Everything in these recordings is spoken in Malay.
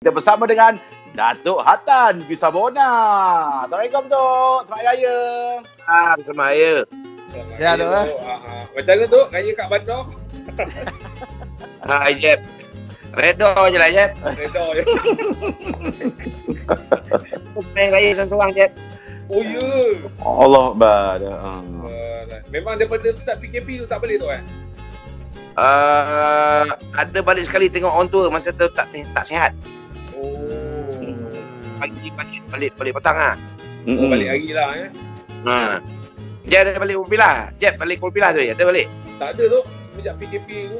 Kita bersama dengan Datuk Hatan Bisabona. Assalamualaikum Tok. Selamat Raya. Ah, selamat raya. Sihat, Dok, eh? Ah, ah. Macam mana tu? Raya kat Bandar? Hai, Jeb. Redo je lah, Jeb. Reda je. Sembang raya seorang-seorang, Jeb. Oh ya. Allah Akbar. Ah. Ah, Memang daripada start PKP tu tak boleh tu eh? Uh, ada balik sekali tengok orang tua masa tu tak tak sihat. Oh. Pagi balik balik balik petang ah. Oh, balik hari lah eh. Ha. Jeb ada balik Kulpilah. Jeb balik Kulpilah tu ya. Ada balik. Tak ada tu. Semenjak PKP tu.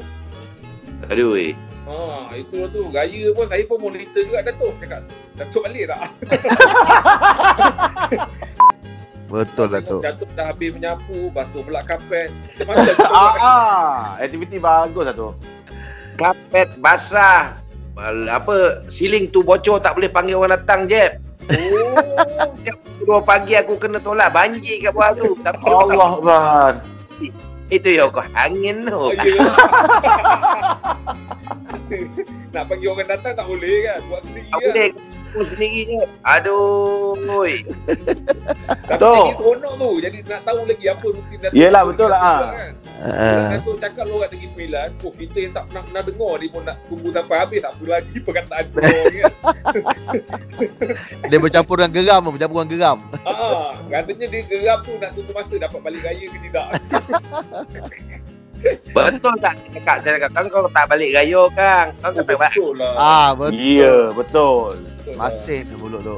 Aduh. eh. Ha, itu lah tu. Raya pun saya pun monitor juga Datuk. Cakap, Datuk balik tak? Betul lah tu. Datuk dah habis menyapu, basuh pula kapet. Macam Ah, ah. Aktiviti bagus lah tu. Kapet basah. Apa siling tu bocor tak boleh panggil orang datang Jeb. Oh. Dua pagi aku kena tolak banjir kat bawah tu. Tapi Allah Akbar. itu ya kau angin tu. Oh, ya. Nak panggil orang datang tak boleh kan? Buat sendiri Tak kan? boleh aku sendiri je. Aduh. oi. Tapi Betul. jadi seronok tu. Jadi nak tahu lagi apa rutin Datuk. Yelah, betul lah, ah. Kan? Uh, Datuk cakap lorat Negeri Sembilan, oh kita yang tak pernah pernah dengar ni pun nak tunggu sampai habis. Apa lagi perkataan tu kan? dia bercampur dengan geram, bercampur dengan geram. Ah, katanya dia geram tu nak tunggu masa dapat balik raya ke tidak. Betul tak cakap saya cakap kan kau tak balik gayo kan. Kau kata ba- betul lah. Ah, betul. Ya, betul. Betul lah. Masih tu mulut tu.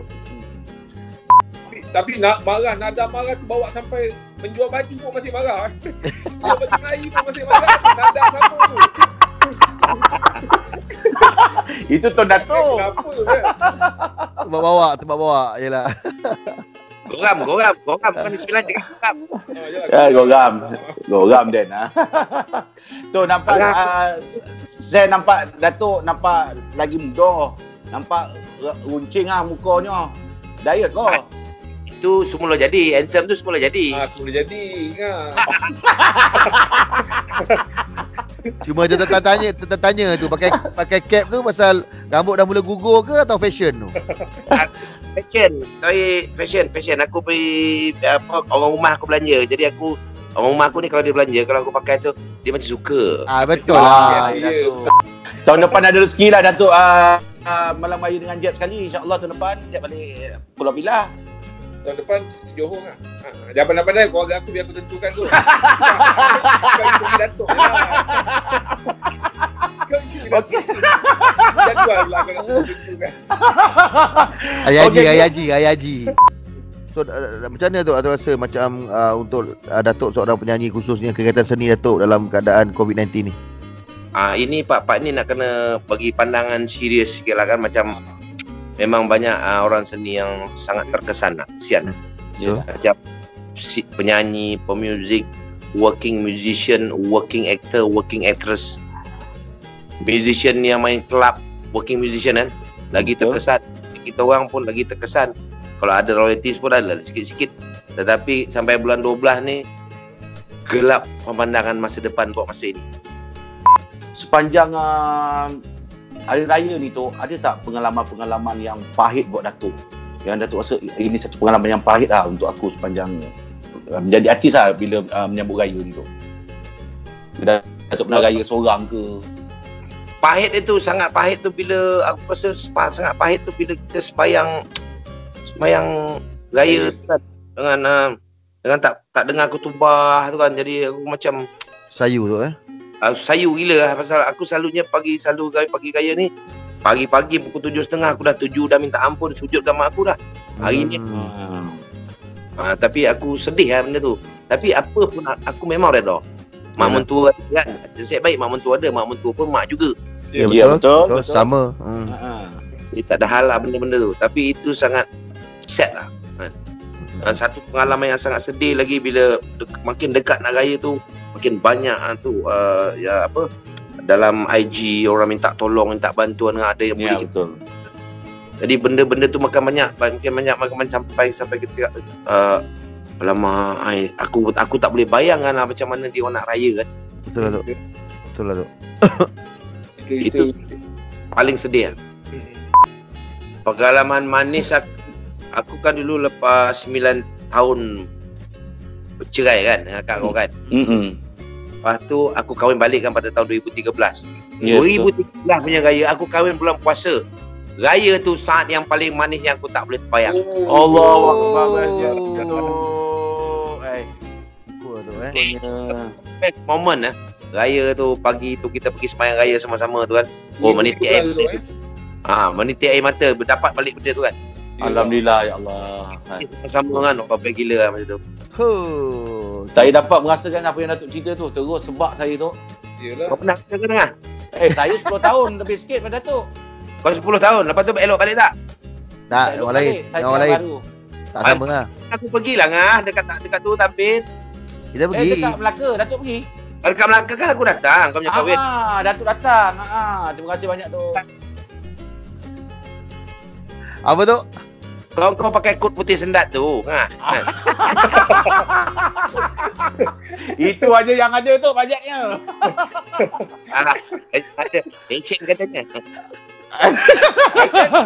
Tapi, tapi nak marah, nada marah tu bawa sampai menjual baju pun masih marah. Jual baju raya pun masih marah. Nada sama tu. Itu Tuan Datuk. Kenapa kan? Tempat bawa, tempat bawa. Yelah. Goram, goram, goram. Bukan sembilan cakap goram. Ah. Ya, goram. Goram Den. ah. Tu nampak Agak- ah, saya nampak Datuk nampak lagi muda. Nampak runcing ah mukanya. Diet kau. Itu semula jadi. Handsome tu semula jadi. Ah, boleh jadi kan. Cuma dia tanya, tanya tu pakai pakai cap tu pasal rambut dah mula gugur ke atau fashion tu? Fashion. Tapi fashion, fashion. Aku pergi apa orang rumah aku belanja. Jadi aku orang rumah aku ni kalau dia belanja kalau aku pakai tu dia macam suka. Ah, betul Ah, lah. Ya, ya. Datuk. Tahun depan ada rezeki lah Datuk ah, ah, malam raya dengan Jeb sekali. InsyaAllah tahun depan Jeb balik Pulau Pilah. Tahun depan Johor kan. Ha, jangan pandai-pandai keluarga aku biar aku tentukan tu. Kau ikut Datuk lah. Jadual lah kau nak tentukan. Ayah Haji, Okey, Ayah Haji, Ayah Haji. So, uh, macam mana tu Datuk rasa macam uh, untuk uh, Datuk seorang penyanyi khususnya kegiatan seni Datuk dalam keadaan COVID-19 ni? Ah ini pak-pak ni nak kena bagi pandangan serius sikit lah kan macam memang banyak ah, orang seni yang sangat terkesan lah. Kesian. Ya. Macam si- penyanyi, pemuzik, working musician, working actor, working actress. Musician yang main club, working musician kan, lagi Betul. terkesan. Kita orang pun lagi terkesan. Kalau ada royalties pun ada lah sikit-sikit. Tetapi sampai bulan 12 ni gelap pemandangan masa depan buat masa ini. Sepanjang uh, hari raya ni tu ada tak pengalaman-pengalaman yang pahit buat Datuk? Yang Datuk rasa ini satu pengalaman yang pahit lah untuk aku sepanjang uh, menjadi artis lah bila uh, menyambut raya ni tu. Datuk pernah raya seorang ke? pahit itu sangat pahit tu bila aku rasa sepa, sangat pahit tu bila kita sembayang sembayang raya tu kan dengan uh, dengan tak tak dengar kutubah tu kan jadi aku macam Sayu tu eh. Uh, sayu gila lah pasal aku selalunya pagi selalu raya pagi raya ni pagi-pagi pukul tujuh setengah aku dah tuju dah minta ampun sujud kat mak aku dah Hari ni- Hmm. uh, tapi aku sedih lah benda tu tapi apa pun aku memang reda mak Ya. mentua ada kan nasib baik mak mentua ada mak mentua pun mak juga Ya, Ya, betul, betul. betul. Sama. Hmm. Ha. Jadi tak ada hal lah benda-benda tu. Tapi itu sangat sad lah. Kan? Dan satu pengalaman yang sangat sedih lagi bila de- makin dekat nak raya tu makin banyak ah, tu uh, ya apa dalam IG orang minta tolong minta bantuan dengan ada yang Ya, boleh kita. betul. Jadi benda-benda tu makan banyak makin banyak makin banyak sampai sampai kita uh, Alamak, ai, aku aku tak boleh bayangkan lah macam mana dia orang nak raya kan. Betul lah tu. Betul lah tu. Itu, itu, Itu- Paling sedih lah. Pengalaman manis aku, aku kan dulu lepas 9 tahun bercerai kan dengan kau kan. Mm-mm. Lepas tu aku kahwin balik kan pada tahun 2013. Ya, 2013 punya raya aku kahwin bulan puasa. Raya tu saat yang paling manis yang aku tak boleh terbayang. Allah Akbar. Oh. Eh. Tu eh. Best moment eh. Raya tu pagi tu kita pergi sembahyang raya sama-sama tu kan. Oh, menitik air. Dulu, eh. Ha, menitik air mata berdapat balik benda tu kan. Alhamdulillah ya Allah. Sama kan orang baik gila lah masa tu. Huh. Saya dapat merasakan apa yang Datuk cerita tu terus sebab saya tu. Yelah. Kau pernah kena kena? Eh saya 10 tahun lebih sikit pada Datuk. Kau 10 tahun lepas tu elok balik tak? Tak, orang lain. Saya Orang lain. baru. Tak sama lah. Aku pergilah ngah dekat dekat tu tampil. Kita Eh pergi. dekat Melaka Datuk pergi. Dekat Melaka kan aku datang kau punya kahwin. Ah, Datuk datang. Ah, terima kasih banyak tu. Apa tu? Kau kau pakai kod putih sendat tu. Ha. ha. Itu aja yang ada tu bajetnya. Ah, ada action katanya.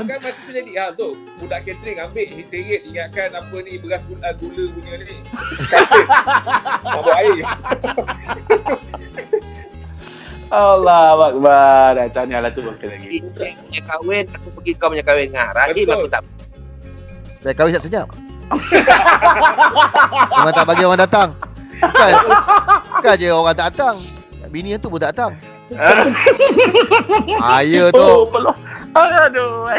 kan, masa tu jadi ha tu budak catering ambil seret ingatkan apa ni beras gula, gula punya ni mabuk air Allah Akbar. Dah tanya lah tu bakal lagi. Dia punya kahwin, aku pergi kau punya kahwin ngah. Rahim Betul. aku tak Saya kahwin senyap-senyap. Cuma tak bagi orang datang. Kan, kan je orang tak datang. Bini tu pun tak datang. Ayah tu. Oh. Aduh.